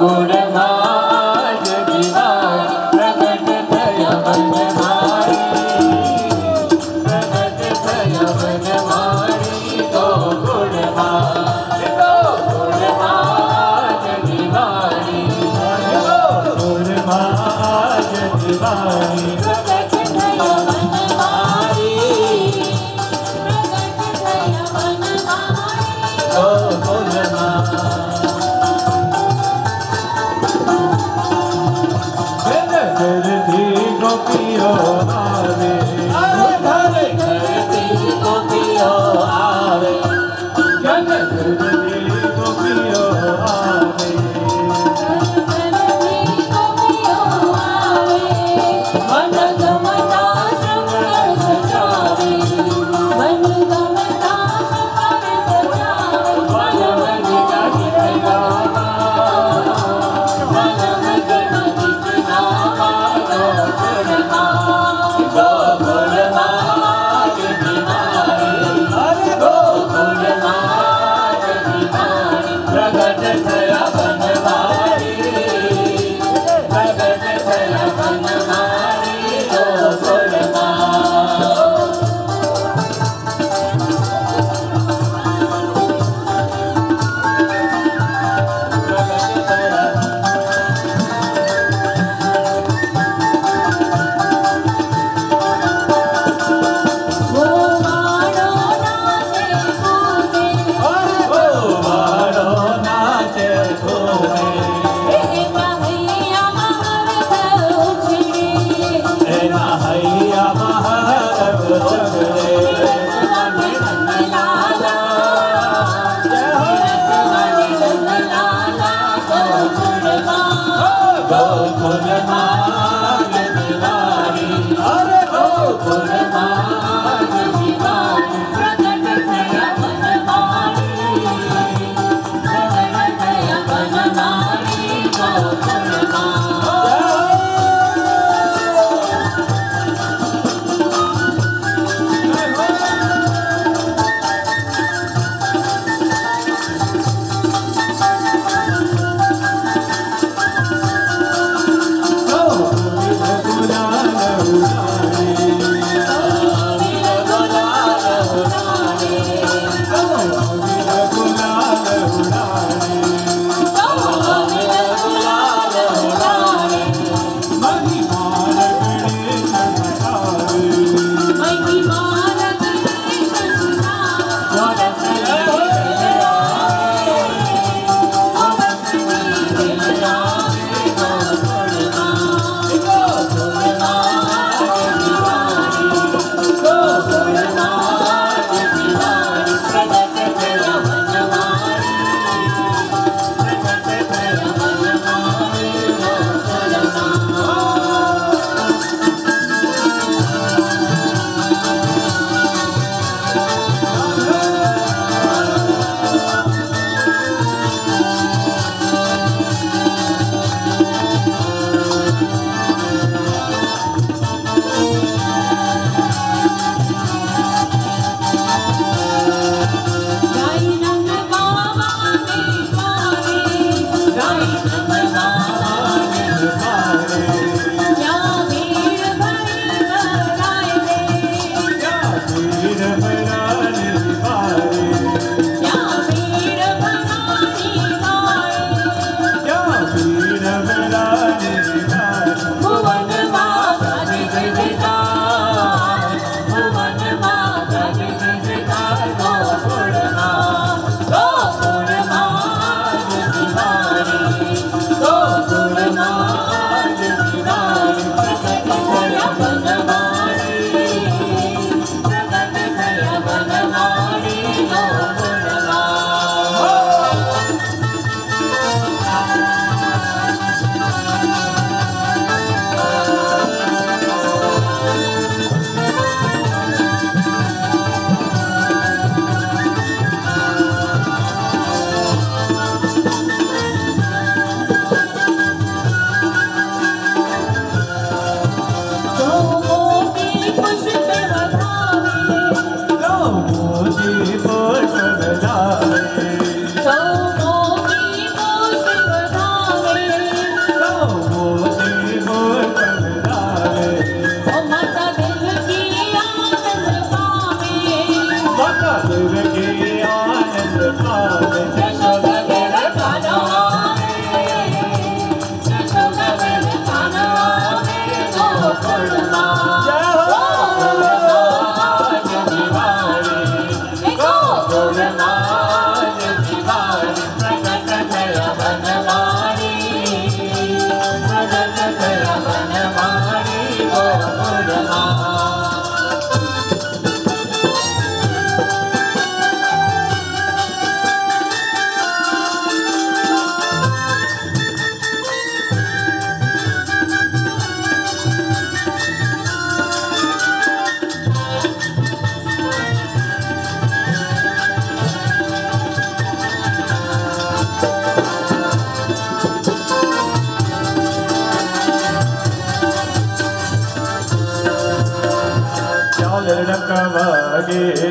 गुणभाग प्रकट 我的好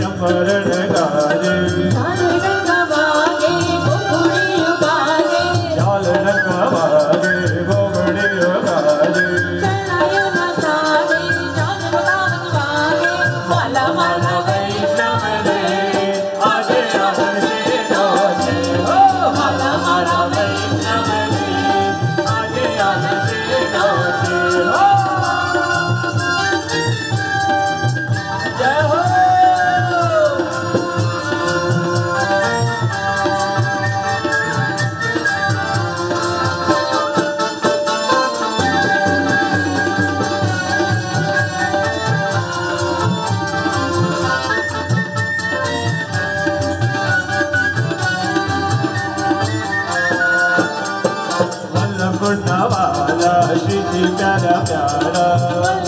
ಚಂಬರಣಗಾರೆ da da da da.